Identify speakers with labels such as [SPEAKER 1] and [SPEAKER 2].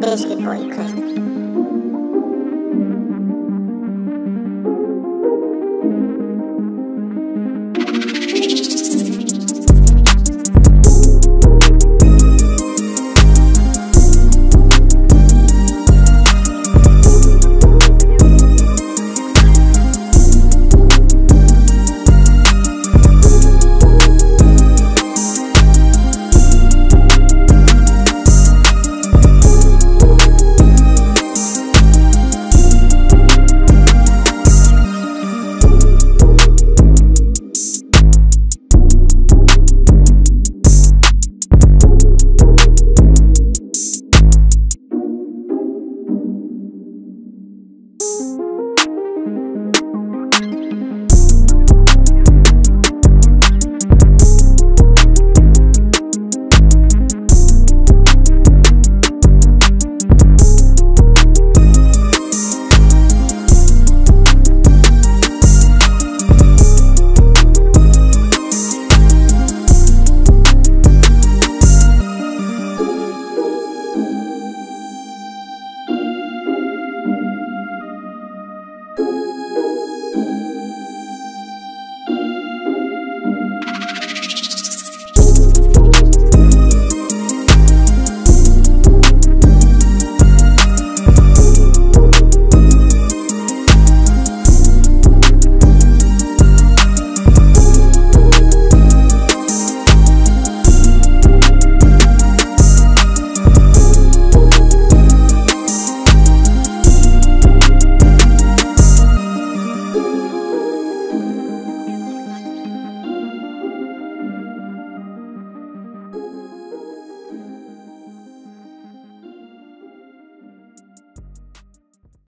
[SPEAKER 1] Biscuit Boy Click.